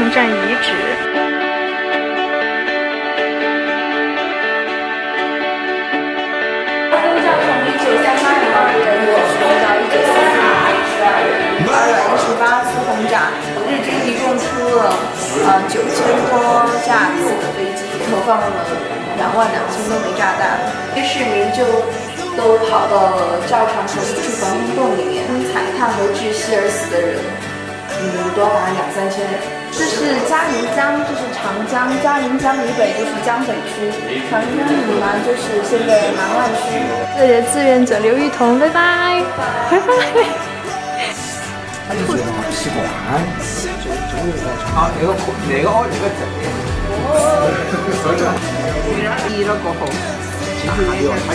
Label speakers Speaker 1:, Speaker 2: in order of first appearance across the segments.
Speaker 1: 抗战遗址。
Speaker 2: 工匠从一九三八年二月运行到一九四四年十二月，二百一十八次轰炸，日军一共出了呃九千多架次的飞机，投放了两万两千多枚炸弹，这市民就都跑到了教场和一处防空洞里面，因踩踏和窒息而死的人，嗯，多达两三千人。这是嘉陵江，这是长江，嘉陵江以北就是江北区，长江以南就是现在南岸区。
Speaker 1: 这里的志愿者刘玉彤，拜拜，拜拜。
Speaker 3: 他就是那种习惯，啊，那个可那个哦，那个正的，离了过后，其实还有它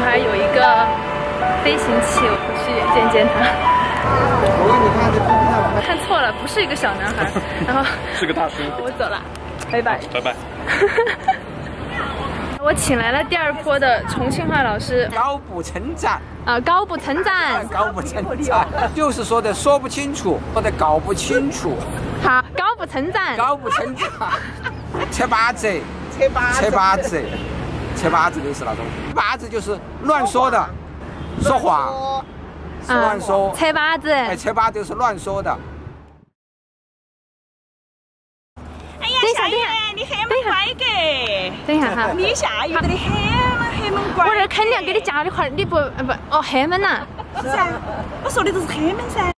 Speaker 3: 一样。
Speaker 4: 申请一个。
Speaker 1: 飞行器，我去见见他。看错了，不是一个小男孩，然后
Speaker 5: 是个大叔。
Speaker 1: 我走了，拜拜。
Speaker 5: 拜拜。
Speaker 1: 我请来了第二波的重庆话老师。
Speaker 3: 高不称赞。
Speaker 1: 啊，高不称赞。
Speaker 3: 高不称赞，就是说的说不清楚，或者搞不清楚。
Speaker 1: 好，高不称赞。
Speaker 3: 高不称赞。扯八子。扯八字。扯八字。扯把子就是那种，把子就是乱说的。说谎，乱说，
Speaker 1: 扯把子，
Speaker 3: 哎，扯八字是乱说的。
Speaker 6: 哎呀，下雨，你黑门乖个。
Speaker 1: 等一下哈，
Speaker 6: 你下雨你黑门黑门乖。
Speaker 1: 我这肯定要给你加的话，你不，不，哦，黑门呐。
Speaker 6: 是啊，我说的都是黑门噻。